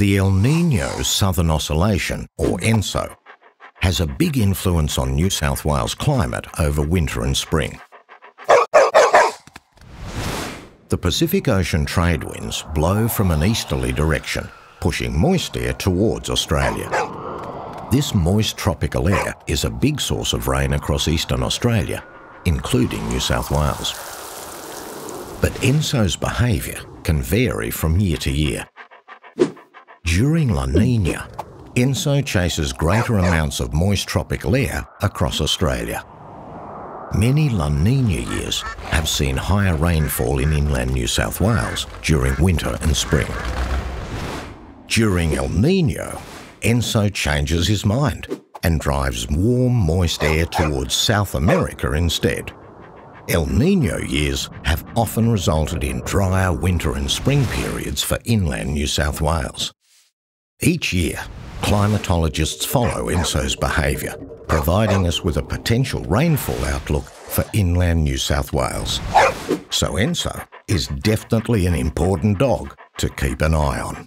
The El Nino Southern Oscillation, or ENSO, has a big influence on New South Wales climate over winter and spring. The Pacific Ocean trade winds blow from an easterly direction, pushing moist air towards Australia. This moist tropical air is a big source of rain across eastern Australia, including New South Wales. But ENSO's behaviour can vary from year to year. During La Nina, ENSO chases greater amounts of moist tropical air across Australia. Many La Nina years have seen higher rainfall in inland New South Wales during winter and spring. During El Nino, Enso changes his mind and drives warm, moist air towards South America instead. El Nino years have often resulted in drier winter and spring periods for inland New South Wales. Each year, climatologists follow ENSO's behaviour, providing us with a potential rainfall outlook for inland New South Wales. So ENSO is definitely an important dog to keep an eye on.